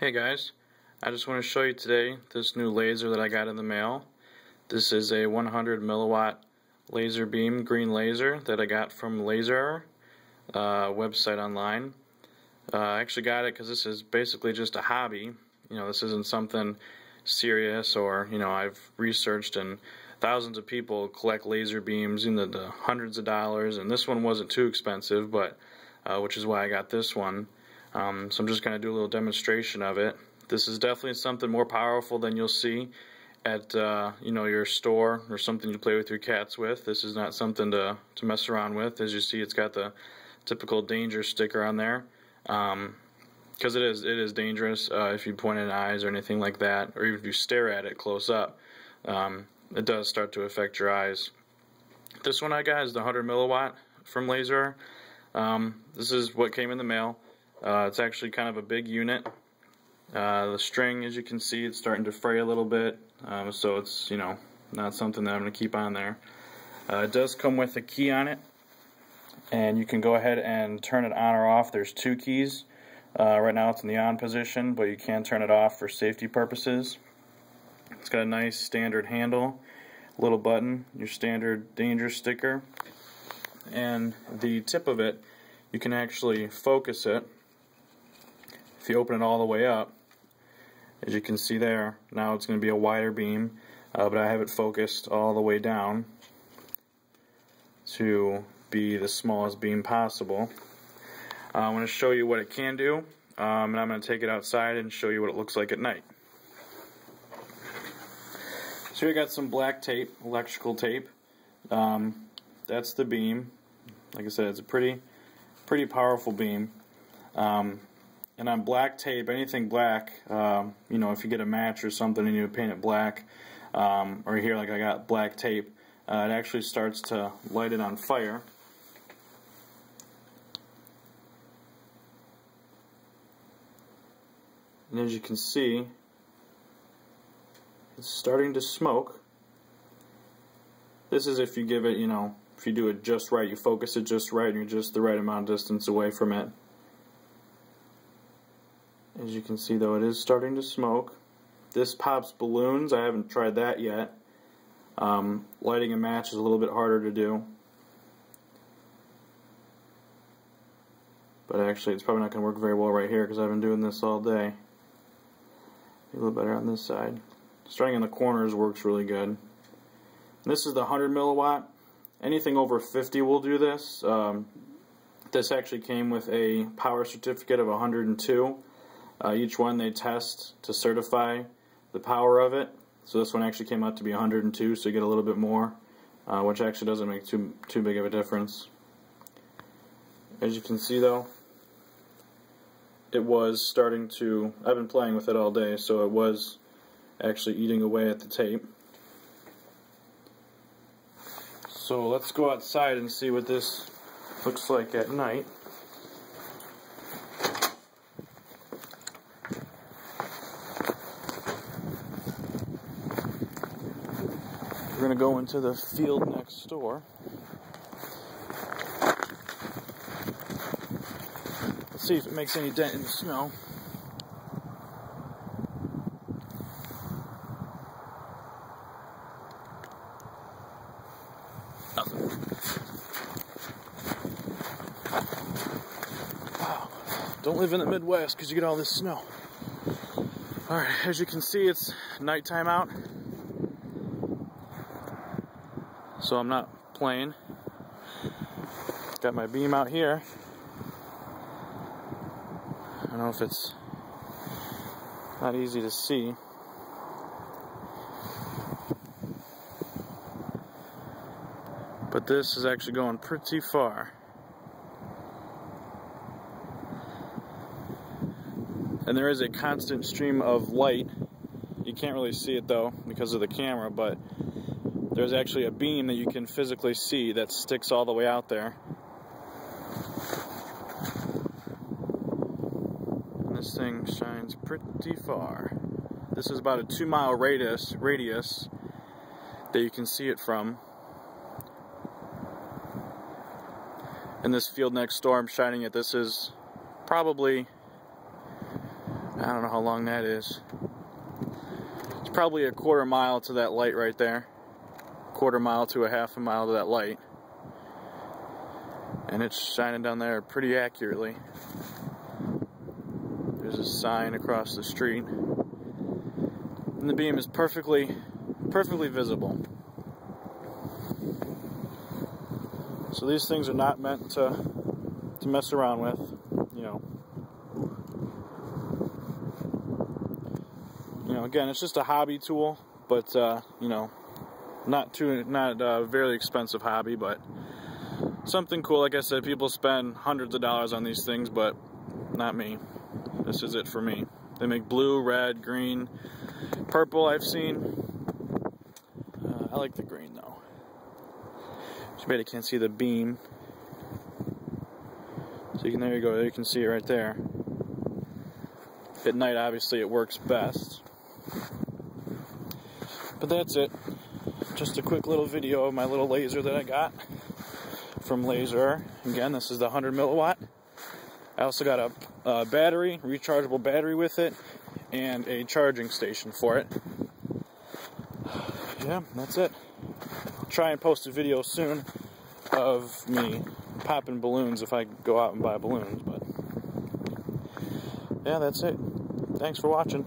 Hey guys, I just want to show you today this new laser that I got in the mail. This is a 100 milliwatt laser beam green laser that I got from Lazerer uh, website online. Uh, I actually got it because this is basically just a hobby. You know, this isn't something serious or, you know, I've researched and thousands of people collect laser beams in the, the hundreds of dollars and this one wasn't too expensive, but uh, which is why I got this one. Um, so I'm just going to do a little demonstration of it. This is definitely something more powerful than you'll see at uh, you know your store or something you play with your cats with. This is not something to, to mess around with. As you see, it's got the typical danger sticker on there. Because um, it is it is dangerous uh, if you point at eyes or anything like that, or even if you stare at it close up. Um, it does start to affect your eyes. This one I got is the 100 milliwatt from Lazerer. Um, this is what came in the mail. Uh, it's actually kind of a big unit. Uh, the string, as you can see, it's starting to fray a little bit, um, so it's, you know, not something that I'm going to keep on there. Uh, it does come with a key on it, and you can go ahead and turn it on or off. There's two keys. Uh, right now it's in the on position, but you can turn it off for safety purposes. It's got a nice standard handle, little button, your standard danger sticker, and the tip of it, you can actually focus it if you open it all the way up, as you can see there, now it's going to be a wider beam, uh, but I have it focused all the way down to be the smallest beam possible. Uh, I'm going to show you what it can do, um, and I'm going to take it outside and show you what it looks like at night. So here I got some black tape, electrical tape. Um, that's the beam. Like I said, it's a pretty, pretty powerful beam. Um, and on black tape, anything black, um, you know, if you get a match or something and you paint it black, um, or here like I got black tape, uh, it actually starts to light it on fire. And as you can see, it's starting to smoke. This is if you give it, you know, if you do it just right, you focus it just right, and you're just the right amount of distance away from it. As you can see though it is starting to smoke. This pops balloons, I haven't tried that yet. Um, lighting a match is a little bit harder to do. But actually it's probably not going to work very well right here because I've been doing this all day. A little better on this side. Starting in the corners works really good. This is the 100 milliwatt. Anything over 50 will do this. Um, this actually came with a power certificate of 102. Uh, each one they test to certify the power of it. So this one actually came out to be 102, so you get a little bit more, uh, which actually doesn't make too too big of a difference. As you can see though, it was starting to, I've been playing with it all day, so it was actually eating away at the tape. So let's go outside and see what this looks like at night. We're going to go into the field next door. Let's see if it makes any dent in the snow. Wow. Don't live in the Midwest because you get all this snow. Alright, as you can see, it's nighttime out. So I'm not playing. Got my beam out here. I don't know if it's not easy to see. But this is actually going pretty far. And there is a constant stream of light. You can't really see it though because of the camera, but there's actually a beam that you can physically see that sticks all the way out there. And this thing shines pretty far. This is about a two mile radius radius that you can see it from. And this field next door I'm shining it, this is probably I don't know how long that is. It's probably a quarter mile to that light right there. Quarter mile to a half a mile to that light. And it's shining down there pretty accurately. There's a sign across the street. And the beam is perfectly, perfectly visible. So these things are not meant to, to mess around with, you know. You know, again, it's just a hobby tool, but, uh, you know, not too, not a very expensive hobby, but something cool. Like I said, people spend hundreds of dollars on these things, but not me. This is it for me. They make blue, red, green, purple I've seen. Uh, I like the green though. Too bad you can't see the beam. So you can, there you go, you can see it right there. At night, obviously, it works best. But that's it. Just a quick little video of my little laser that I got from Lazerer. Again, this is the 100 milliwatt. I also got a, battery, rechargeable battery with it, and a charging station for it. Yeah, that's it. I'll try and post a video soon of me popping balloons if I go out and buy balloons, but yeah, that's it. Thanks for watching.